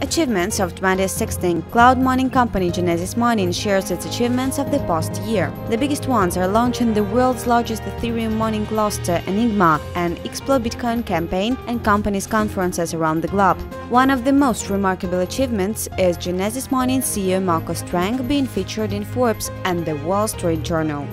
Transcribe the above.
achievements of 2016, cloud mining company Genesis Mining shares its achievements of the past year. The biggest ones are launching the world's largest Ethereum mining cluster Enigma and explore Bitcoin campaign and companies conferences around the globe. One of the most remarkable achievements is Genesis Mining CEO Marco Streng being featured in Forbes and the Wall Street Journal.